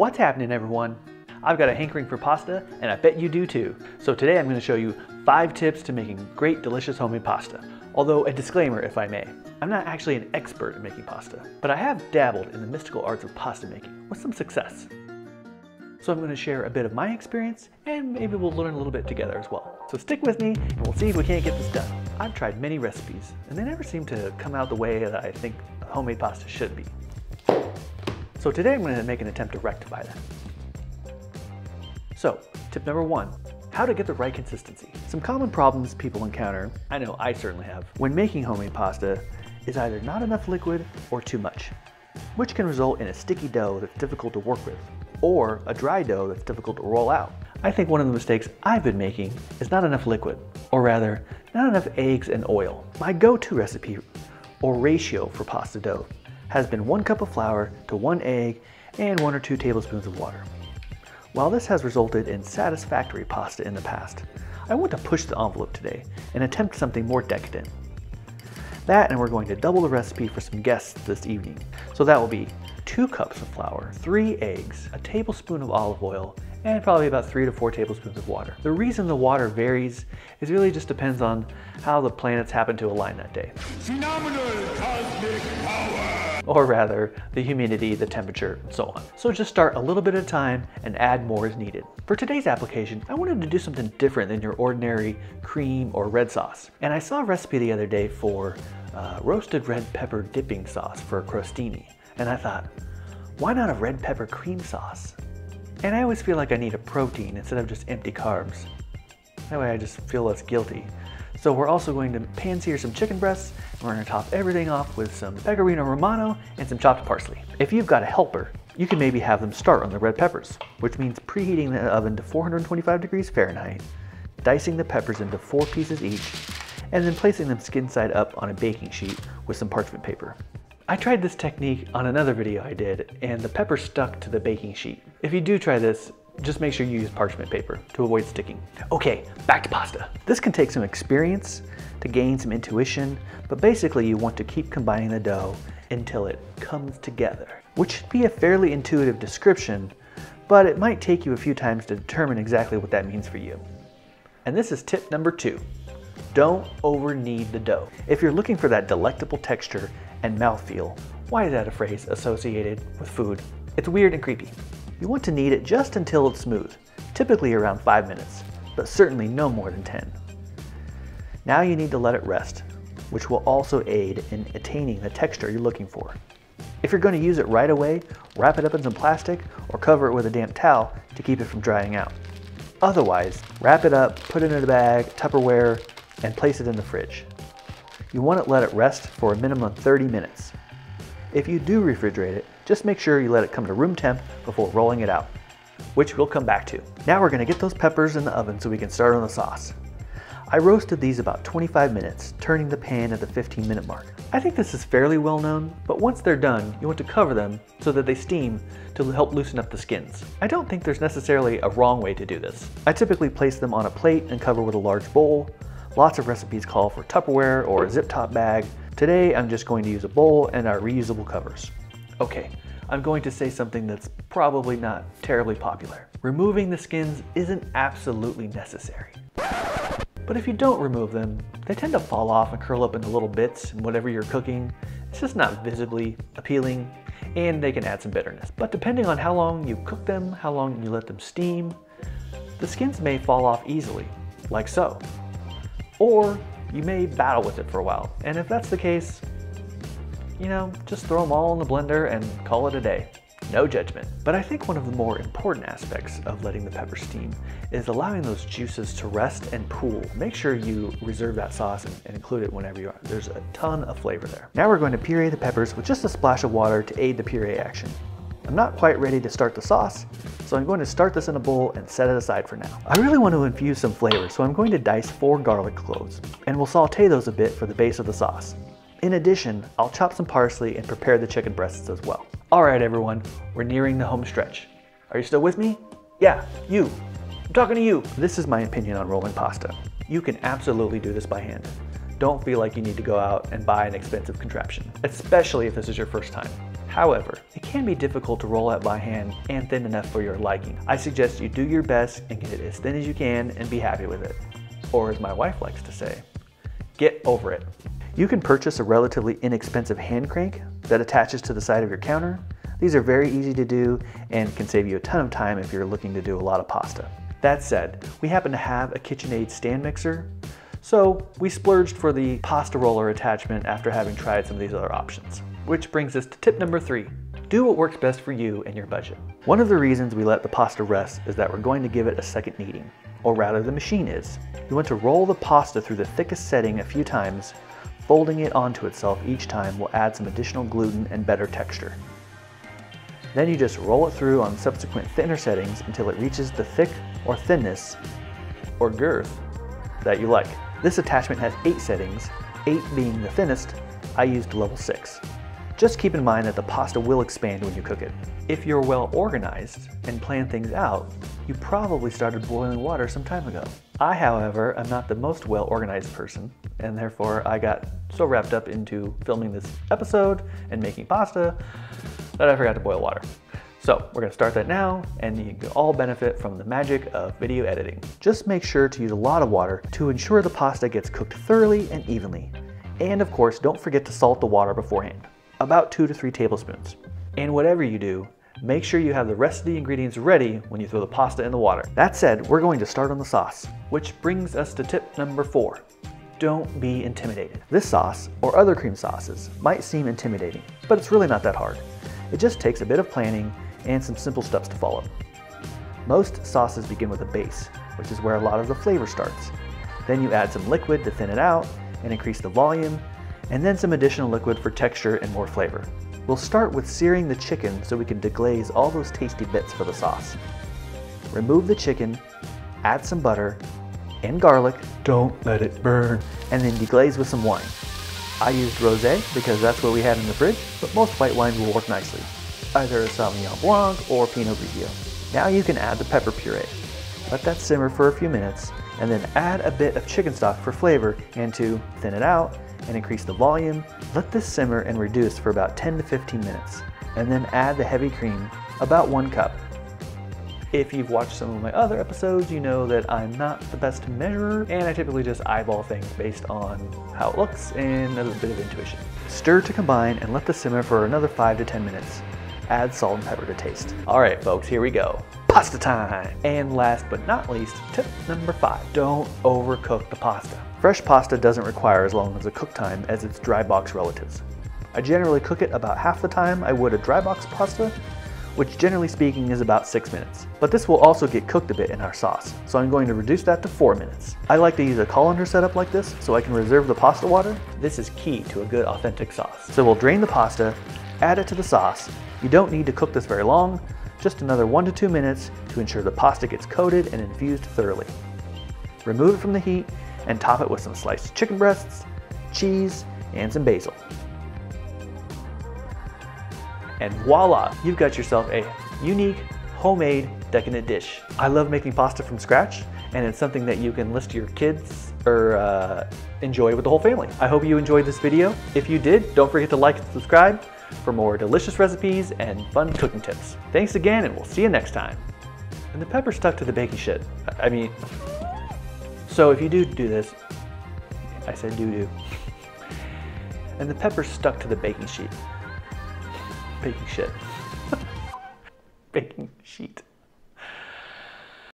What's happening everyone? I've got a hankering for pasta and I bet you do too. So today I'm going to show you five tips to making great delicious homemade pasta. Although a disclaimer if I may, I'm not actually an expert at making pasta, but I have dabbled in the mystical arts of pasta making with some success. So I'm going to share a bit of my experience and maybe we'll learn a little bit together as well. So stick with me and we'll see if we can't get this done. I've tried many recipes and they never seem to come out the way that I think homemade pasta should be. So today I'm going to make an attempt to rectify that. So, tip number one, how to get the right consistency. Some common problems people encounter, I know I certainly have, when making homemade pasta is either not enough liquid or too much, which can result in a sticky dough that's difficult to work with, or a dry dough that's difficult to roll out. I think one of the mistakes I've been making is not enough liquid, or rather, not enough eggs and oil. My go-to recipe or ratio for pasta dough has been one cup of flour to one egg and one or two tablespoons of water. While this has resulted in satisfactory pasta in the past, I want to push the envelope today and attempt something more decadent. That and we're going to double the recipe for some guests this evening. So that will be two cups of flour, three eggs, a tablespoon of olive oil, and probably about three to four tablespoons of water. The reason the water varies is really just depends on how the planets happen to align that day. Phenomenal cosmic power! Or rather, the humidity, the temperature, and so on. So just start a little bit at a time and add more as needed. For today's application, I wanted to do something different than your ordinary cream or red sauce. And I saw a recipe the other day for uh, roasted red pepper dipping sauce for crostini. And I thought, why not a red pepper cream sauce? And I always feel like I need a protein instead of just empty carbs. That way I just feel less guilty. So we're also going to pan sear some chicken breasts, and we're gonna top everything off with some pecorino romano and some chopped parsley. If you've got a helper, you can maybe have them start on the red peppers, which means preheating the oven to 425 degrees Fahrenheit, dicing the peppers into four pieces each, and then placing them skin side up on a baking sheet with some parchment paper. I tried this technique on another video I did and the pepper stuck to the baking sheet. If you do try this, just make sure you use parchment paper to avoid sticking. Okay, back to pasta. This can take some experience to gain some intuition, but basically you want to keep combining the dough until it comes together, which should be a fairly intuitive description, but it might take you a few times to determine exactly what that means for you. And this is tip number two. Don't over knead the dough. If you're looking for that delectable texture and mouthfeel, why is that a phrase associated with food? It's weird and creepy. You want to knead it just until it's smooth, typically around 5 minutes, but certainly no more than 10. Now you need to let it rest, which will also aid in attaining the texture you're looking for. If you're going to use it right away, wrap it up in some plastic or cover it with a damp towel to keep it from drying out. Otherwise, wrap it up, put it in a bag, Tupperware, and place it in the fridge. You want to let it rest for a minimum 30 minutes. If you do refrigerate it, just make sure you let it come to room temp before rolling it out, which we'll come back to. Now we're going to get those peppers in the oven so we can start on the sauce. I roasted these about 25 minutes, turning the pan at the 15 minute mark. I think this is fairly well known, but once they're done, you want to cover them so that they steam to help loosen up the skins. I don't think there's necessarily a wrong way to do this. I typically place them on a plate and cover with a large bowl, Lots of recipes call for Tupperware or a zip top bag. Today, I'm just going to use a bowl and our reusable covers. Okay, I'm going to say something that's probably not terribly popular. Removing the skins isn't absolutely necessary. But if you don't remove them, they tend to fall off and curl up into little bits in whatever you're cooking. It's just not visibly appealing and they can add some bitterness. But depending on how long you cook them, how long you let them steam, the skins may fall off easily, like so or you may battle with it for a while. And if that's the case, you know, just throw them all in the blender and call it a day. No judgment. But I think one of the more important aspects of letting the pepper steam is allowing those juices to rest and pool. Make sure you reserve that sauce and, include it whenever you are. There's a ton of flavor there. Now we're going to puree the peppers with just a splash of water to aid the puree action. I'm not quite ready to start the sauce, so I'm going to start this in a bowl and set it aside for now. I really want to infuse some flavor, so I'm going to dice four garlic cloves, and we'll saute those a bit for the base of the sauce. In addition, I'll chop some parsley and prepare the chicken breasts as well. All right, everyone, we're nearing the home stretch. Are you still with me? Yeah, you. I'm talking to you. This is my opinion on rolling pasta. You can absolutely do this by hand. Don't feel like you need to go out and buy an expensive contraption, especially if this is your first time. However, it can be difficult to roll out by hand and thin enough for your liking. I suggest you do your best and get it as thin as you can and be happy with it. Or as my wife likes to say, get over it. You can purchase a relatively inexpensive hand crank that attaches to the side of your counter. These are very easy to do and can save you a ton of time if you're looking to do a lot of pasta. That said, we happen to have a KitchenAid stand mixer, so we splurged for the pasta roller attachment after having tried some of these other options. Which brings us to tip number three. Do what works best for you and your budget. One of the reasons we let the pasta rest is that we're going to give it a second kneading, or rather the machine is. You want to roll the pasta through the thickest setting a few times Folding it onto itself each time will add some additional gluten and better texture. Then you just roll it through on subsequent thinner settings until it reaches the thick or thinness or girth that you like. This attachment has 8 settings, 8 being the thinnest, I used level 6. Just keep in mind that the pasta will expand when you cook it. If you're well organized and plan things out, you probably started boiling water some time ago. I, however, am not the most well organized person, and therefore I got so wrapped up into filming this episode and making pasta that I forgot to boil water. So we're gonna start that now, and you can all benefit from the magic of video editing. Just make sure to use a lot of water to ensure the pasta gets cooked thoroughly and evenly. And of course, don't forget to salt the water beforehand about two to three tablespoons. And whatever you do, make sure you have the rest of the ingredients ready when you throw the pasta in the water. That said, we're going to start on the sauce, which brings us to tip number four. Don't be intimidated. This sauce, or other cream sauces, might seem intimidating, but it's really not that hard. It just takes a bit of planning and some simple steps to follow. Most sauces begin with a base, which is where a lot of the flavor starts. Then you add some liquid to thin it out and increase the volume, and then some additional liquid for texture and more flavor. We'll start with searing the chicken so we can deglaze all those tasty bits for the sauce. Remove the chicken, add some butter and garlic, don't let it burn, and then deglaze with some wine. I used rosé because that's what we had in the fridge, but most white wines will work nicely, either a Sauvignon Blanc or Pinot Grigio. Now you can add the pepper puree. Let that simmer for a few minutes, and then add a bit of chicken stock for flavor and to thin it out, and increase the volume. Let this simmer and reduce for about 10 to 15 minutes, and then add the heavy cream, about one cup. If you've watched some of my other episodes, you know that I'm not the best measurer, and I typically just eyeball things based on how it looks and a little bit of intuition. Stir to combine and let this simmer for another 5 to 10 minutes. Add salt and pepper to taste. All right, folks, here we go. Pasta time! And last but not least, tip number five, don't overcook the pasta. Fresh pasta doesn't require as long as a cook time as its dry box relatives. I generally cook it about half the time I would a dry box pasta, which generally speaking is about 6 minutes. But this will also get cooked a bit in our sauce, so I'm going to reduce that to 4 minutes. I like to use a colander setup like this so I can reserve the pasta water. This is key to a good authentic sauce. So we'll drain the pasta, add it to the sauce. You don't need to cook this very long, just another 1 to 2 minutes to ensure the pasta gets coated and infused thoroughly. Remove it from the heat and top it with some sliced chicken breasts, cheese, and some basil. And voila, you've got yourself a unique, homemade, decadent dish. I love making pasta from scratch, and it's something that you can list to your kids or uh, enjoy with the whole family. I hope you enjoyed this video. If you did, don't forget to like and subscribe for more delicious recipes and fun cooking tips. Thanks again, and we'll see you next time. And the pepper stuck to the baking sheet. I mean, so if you do do this, I said do do, and the pepper stuck to the baking sheet. Baking shit. baking sheet.